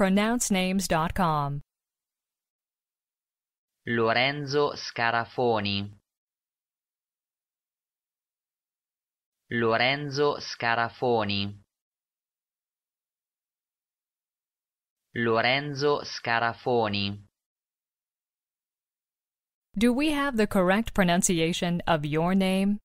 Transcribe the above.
pronouncenames.com. Lorenzo Scarafoni Lorenzo Scarafoni Lorenzo Scarafoni Do we have the correct pronunciation of your name?